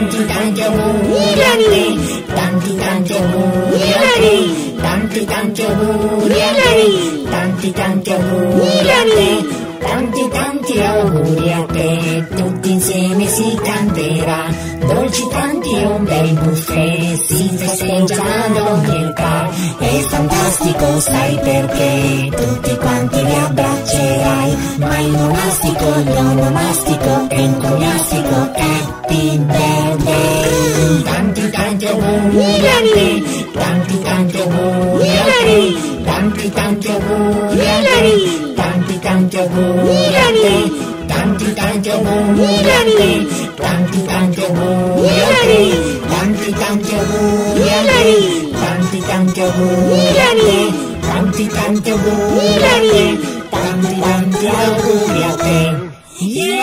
tanti tanti auguri. A te, tanti tanti auguri. A te, tanti tanti auguri. A te, tanti tanti auguri a te. Tanti tanti auguri a te, tutti insieme si canterà, dolci tanti e un bel buffet, si festeggia a domenica, è fantastico sai perché, tutti quanti li abbraccerai, ma il monastico, l'onomastico e il coniastico, happy Danke, danke, danke, Hillary. Danke, danke, Hillary. Danke, danke, Hillary. Danke, danke, Hillary. Danke, danke, Hillary. Danke, danke, Hillary. Danke, danke, Hillary. Danke, danke, Hillary. Danke, danke, Hillary. Danke, danke, Hillary. Yeah.